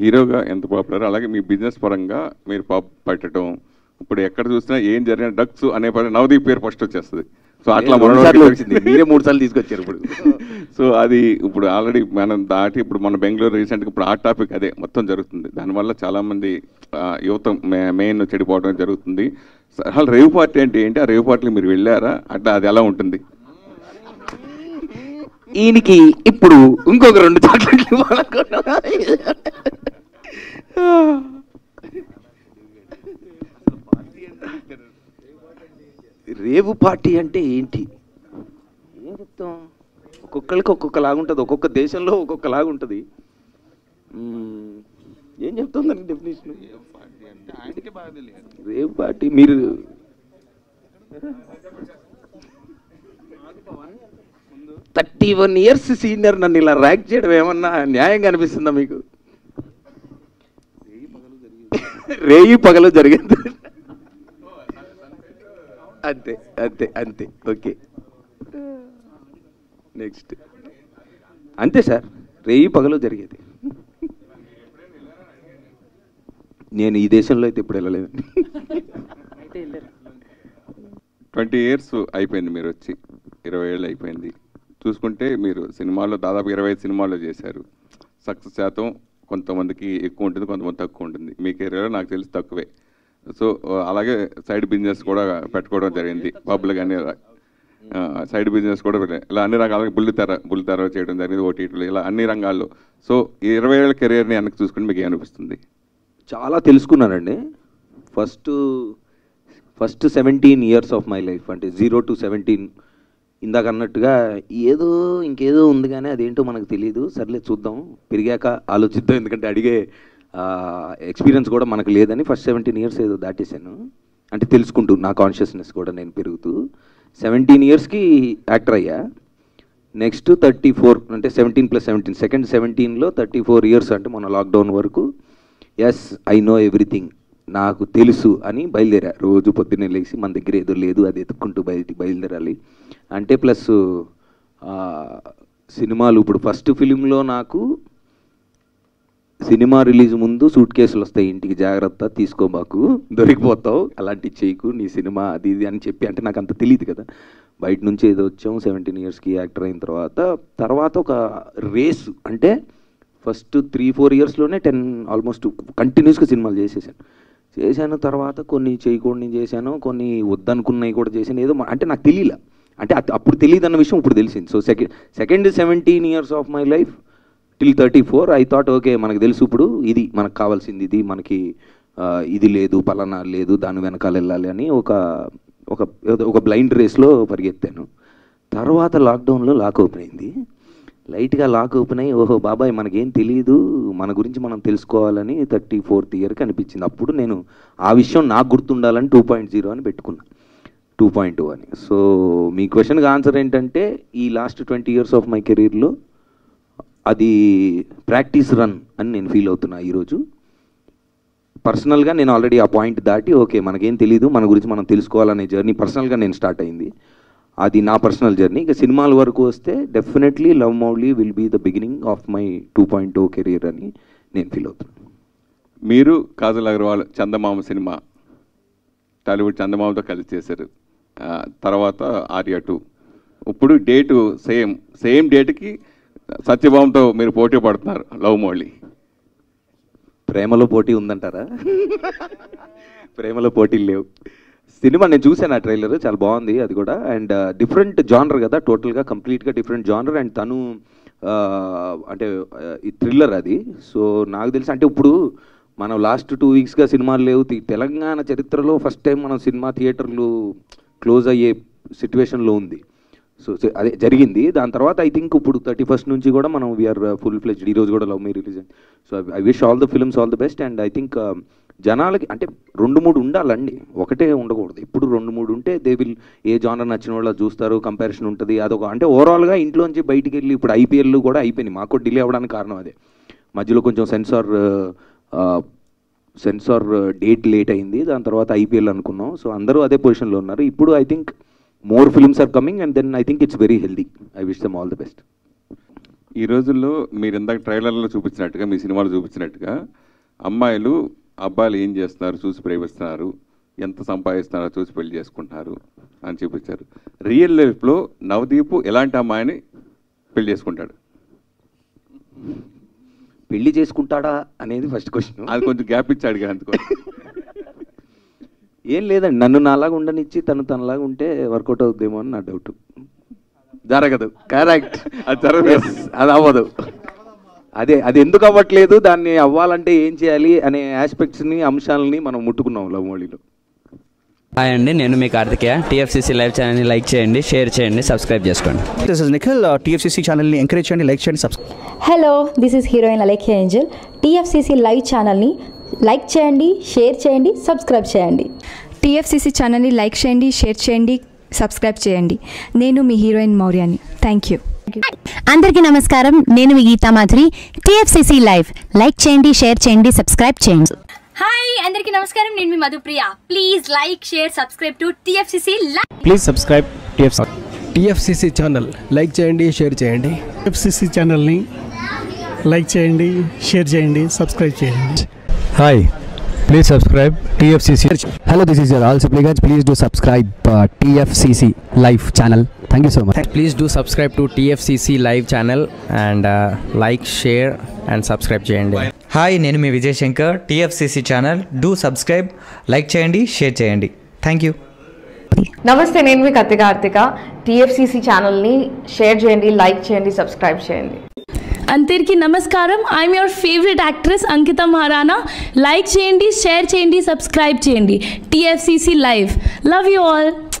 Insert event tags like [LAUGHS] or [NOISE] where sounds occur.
హీరోగా ఎంత పాపులర్ అలాగే మీ బిజినెస్ పరంగా మీరు పాప్ పెట్టడం ఇప్పుడు ఎక్కడ చూసినా ఏం జరిగిన డక్స్ అనే పని నవదీప్ పేరు ఫస్ట్ వచ్చేస్తుంది. సో అట్లా మీరే మూడు సార్లు తీసుకొచ్చారు ఇప్పుడు. [LAUGHS] సో అది ఇప్పుడు ఆల్రెడీ మనం దాటి ఇప్పుడు మన బెంగళూరు రీసెంట్గా ఇప్పుడు ఆ టాపిక్ అదే మొత్తం జరుగుతుంది. దానివల్ల చాలా మంది ఆ, యువత మెయిన్ చెడిపోవడం జరుగుతుంది. అసలు రేవు పార్టీ అంటే ఏంటి? ఆ రేవు పార్టీకి మీరు వెళ్ళారా? అట్లా అది ఎలా ఉంటుంది? ఈయనకి ఇప్పుడు ఇంకొక రెండు చాక్లెట్లు రేవు పార్టీ అంటే ఏంటి? ఏం చెప్తాం? ఒక్కొక్కరికి ఒక్కొక్కలాగా ఉంటుంది. ఒక్కొక్క దేశంలో ఒక్కొక్కలాగా ఉంటుంది. ఏం చెప్తాం డెఫినేషన్ రేవు పార్టీ మీరు థర్టీ వన్ ఇయర్స్ సీనియర్ నన్ను ఇలా ర్యాక్ చేయడం ఏమన్నా న్యాయంగా అనిపిస్తుందా మీకు? రేయి పగలు జరిగింది. అంతే అంతే అంతే. ఓకే. నెక్స్ట్. అంతే సార్ రేయి పగలు జరిగేది. నేను ఈ దేశంలో అయితే ఇప్పుడు వెళ్ళలేదు ట్వంటీ ఇయర్స్ అయిపోయింది మీరు వచ్చి ఇరవై ఏళ్ళు అయిపోయింది. చూసుకుంటే మీరు సినిమాల్లో దాదాపు ఇరవై ఐదు సినిమాల్లో చేశారు. సక్సెస్ శాతం కొంతమందికి ఎక్కువ ఉంటుంది కొంతమంది తక్కువ ఉంటుంది. మీ కెరీర్లో నాకు తెలిసి తక్కువే. సో అలాగే సైడ్ బిజినెస్ కూడా పెట్టుకోవడం జరిగింది. పబ్లు కానీ సైడ్ బిజినెస్ కూడా ఇలా అన్ని రకాలుగా బుల్లితెర బుల్లితెర చేయడం జరిగింది ఓటీటీలు ఇలా అన్ని రంగాల్లో. సో ఇరవై ఏళ్ళ కెరీర్ని వెనక్కి చూసుకుని మీకు ఏమనిపిస్తుంది? చాలా తెలుసుకున్నానండి. First first seventeen years of my life అంటే జీరో టు సెవెంటీన్ ఇందాక అన్నట్టుగా ఏదో ఇంకేదో ఉంది కానీ అదేంటో మనకు తెలియదు సర్లే చూద్దాం. పెరిగాక ఆలోచిద్దాం. ఎందుకంటే అడిగే ఎక్స్పీరియన్స్ కూడా మనకు లేదని ఫస్ట్ సెవెంటీన్ ఇయర్స్ ఏదో దాటేశాను. అంటే తెలుసుకుంటూ నా కాన్షియస్నెస్ కూడా నేను పెరుగుతూ సెవెంటీన్ ఇయర్స్కి యాక్టర్ అయ్యా. నెక్స్ట్ థర్టీ ఫోర్ అంటే సెవెంటీన్ ప్లస్ సెవెంటీన్ సెకండ్ సెవెంటీన్లో థర్టీ ఫోర్ ఇయర్స్ అంటే మన లాక్డౌన్ వరకు. ఎస్ ఐ నో ఎవ్రీథింగ్ నాకు తెలుసు అని బయలుదేరా. రోజు పొద్దున్నే లేచి మన దగ్గర ఏదో లేదు అది ఎత్తుక్కుంటూ బయటికి బయలుదేరాలి. అంటే ప్లస్ సినిమాలు ఇప్పుడు ఫస్ట్ ఫిలింలో నాకు సినిమా రిలీజ్ ముందు సూట్ కేసులు వస్తాయి. ఇంటికి జాగ్రత్త తీసుకోబాకు దొరికిపోతావు. అలాంటివి చేయకు నీ సినిమా అది ఇది అని చెప్పి అంటే నాకు అంత తెలియదు కదా. బయట నుంచి ఏదో వచ్చాం సెవెంటీన్ ఇయర్స్కి యాక్టర్ అయిన తర్వాత. తర్వాత ఒక రేస్ అంటే ఫస్ట్ త్రీ ఫోర్ ఇయర్స్లోనే టెన్ ఆల్మోస్ట్ కంటిన్యూస్గా సినిమాలు చేసేసాను. చేశాను తర్వాత కొన్ని చేయకూడని చేశాను కొన్ని వద్దనుకున్నవి కూడా చేశాను ఏదో అంటే నాకు తెలియలే. అంటే అప్పుడు తెలియదు అన్న విషయం ఇప్పుడు తెలిసింది. So second second seventeen years of my life till thirty four I thought okay మనకు తెలుసు ఇప్పుడు ఇది మనకు కావాల్సింది ఇది మనకి ఇది లేదు పలానా లేదు దాని వెనకాల వెళ్ళాలి అని ఒక ఒక ఒక బ్లైండ్ రేస్లో పరిగెత్తాను. తర్వాత లాక్డౌన్లో లాక్ ఓపెన్ అయింది. లైట్గా లాక్ ఓపెన్ అయ్యి ఓహో బాబాయ్ మనకేం తెలియదు మన గురించి మనం తెలుసుకోవాలని థర్టీ ఫోర్త్ ఇయర్కి అనిపించింది అప్పుడు నేను ఆ విషయం నాకు గుర్తుండాలని టూ పాయింట్ జీరో అని పెట్టుకున్నా. టూ పాయింట్ టూ అని. సో మీ క్వశ్చన్కి ఆన్సర్ ఏంటంటే ఈ last twenty years of my కెరీర్లో అది ప్రాక్టీస్ రన్ అని నేను ఫీల్ అవుతున్నా ఈరోజు. పర్సనల్గా నేను ఆల్రెడీ ఆ పాయింట్ దాటి ఓకే మనకేం తెలియదు మన గురించి మనం తెలుసుకోవాలనే జర్నీ పర్సనల్గా నేను స్టార్ట్ అయింది. అది నా పర్సనల్ జర్నీ ఇక సినిమాల వరకు వస్తే definitely love Mouli will be the beginning of my two point two career అని నేను ఫీల్ అవుతున్నాను. మీరు కాజల్ అగర్వాల్ చందమామ సినిమా టాలీవుడ్ చందమామతో కలిసి చేశారు. తర్వాత ఆర్య టూ ఇప్పుడు డేటు సేమ్ సేమ్ డేట్కి సత్యభామతో మీరు పోటీ పడుతున్నారు లవ్ మోళి ప్రేమలో పోటీ ఉందంటారా? ప్రేమలో పోటీలు లేవు. సినిమా నేను చూసాను ఆ ట్రైలర్. చాలా బాగుంది అది కూడా. అండ్ uh, డిఫరెంట్ జానర్ కదా. టోటల్గా కంప్లీట్గా డిఫరెంట్ జానర్ అండ్ తను uh, అంటే uh, ఈ థ్రిల్లర్ అది. సో నాకు తెలిసి అంటే ఇప్పుడు మనం లాస్ట్ టూ వీక్స్గా సినిమాలు లేవు. తి- తెలంగాణ చరిత్రలో ఫస్ట్ టైం మనం సినిమా థియేటర్లు క్లోజ్ అయ్యే సిచ్యువేషన్లో ఉంది. సో సో అదే జరిగింది. దాని తర్వాత ఐ థింక్ ఇప్పుడు థర్టీ ఫస్ట్ నుంచి కూడా మనం వీఆర్ ఫుల్ ఫ్లెజ్డ్ ఈ రోజు కూడా love me release so I wish all the films all the best and I think జనాలకి అంటే రెండు మూడు ఉండాలండి. ఒకటే ఉండకూడదు. ఇప్పుడు రెండు మూడు ఉంటే దే విల్ ఏ జానర్ నచ్చిన వాళ్ళు చూస్తారు కంపారిజన్ ఉంటుంది అదొక అంటే ఓవరాల్గా ఇంట్లోంచి బయటికి వెళ్ళి ఇప్పుడు ఐపీఎల్ కూడా అయిపోయినాయి. మాకు డిలే అవ్వడానికి కారణం అదే. మధ్యలో కొంచెం సెన్సార్ సెన్సార్ డేట్ లేట్ అయింది. దాని తర్వాత ఐపీఎల్ అనుకున్నాం. సో అందరూ అదే పొజిషన్లో ఉన్నారు. ఇప్పుడు I think more films are coming and then I think it's very healthy I wish them all the best ఈ రోజుల్లో మీరు ఇందాక ట్రైలర్లో చూపించినట్టుగా మీ సినిమాలో చూపించినట్టుగా అమ్మాయిలు అబ్బాయిలు ఏం చేస్తున్నారు? చూసి ప్రేమిస్తున్నారు. ఎంత సంపాదిస్తున్నారో చూసి పెళ్ళి చేసుకుంటున్నారు అని చూపించారు. రియల్ లైఫ్లో నవదీప్ ఎలాంటి అమ్మాయిని పెళ్ళి చేసుకుంటాడు? పెళ్ళి చేసుకుంటాడా అనేది ఫస్ట్ క్వశ్చన్ అది కొంచెం గ్యాప్ ఇచ్చి అడిగా అందుకో. ఏం లేదండి నన్ను నాలాగా ఉండనిచ్చి తను తనలాగా ఉంటే వర్కౌట్ అవుద్దేమో అని నా డౌట్ జరగదు. కరెక్ట్ అది జరగదు. అది అవ్వదు. అదే అది ఎందుకు అవ్వట్లేదు? దాన్ని అవ్వాలంటే ఏం చేయాలి అనే ఆస్పెక్ట్స్ని అంశాలని మనం ముట్టుకున్నాం లవ్ మోడీలో. హాయ్ అండి నేను మీ కార్తికేయ. టీఎఫ్సీసీ లైవ్ ఛానల్ని లైక్ చేయండి షేర్ చేయండి సబ్స్క్రైబ్ చేసుకోండి. దిస్ ఇస్ నిఖిల్ టీఎఫ్సీసీ ఛానల్ని ఎంకరేజ్ చేయండి లైక్ చేయండి subscribe hello this is heroine Alekhya Angel TFCC live ఛానల్ని లైక్ చేయండి షేర్ చేయండి సబ్స్క్రైబ్ చేయండి. టీఎఫ్సీసీ ఛానల్ని లైక్ చేయండి షేర్ చేయండి సబ్స్క్రైబ్ చేయండి. నేను మీ హీరోయిన్ మౌర్యాని. థ్యాంక్ యూ అందరికీ నమస్కారం. నేను మీ Geetha Madhuri. TFCC live. Like చేయండి షేర్ చేయండి సబ్స్క్రైబ్ చేయండి. హాయ్ అందరికీ నమస్కారం. నేను మీ Madhupriya. Please like share subscribe to TFCC live. Please subscribe TF TFCC channel like చేయండి షేర్ చేయండి. ఎఫ్సిసి ఛానల్ని లైక్ చేయండి షేర్ చేయండి సబ్స్క్రైబ్ చేయండి. Hi please subscribe TFCC hello this is your all Sipligunj please do subscribe TFCC live channel thank you so much please do subscribe to TFCC live channel and like share and subscribe చేయండి. Hi నేను మీ Vijay Shankar TFCC channel do subscribe like చేయండి share చేయండి. Thank you నమస్తే నేను మీ Kathi Karthika TFCC ఛానల్ని share చేయండి like చేయండి సబ్స్క్రైబ్ చేయండి. అందరికీ నమస్కారం. I'm your favourite actress Ankita Maharana. Like చేయండి షేర్ చేయండి సబ్స్క్రైబ్ చేయండి. TFCC live love you all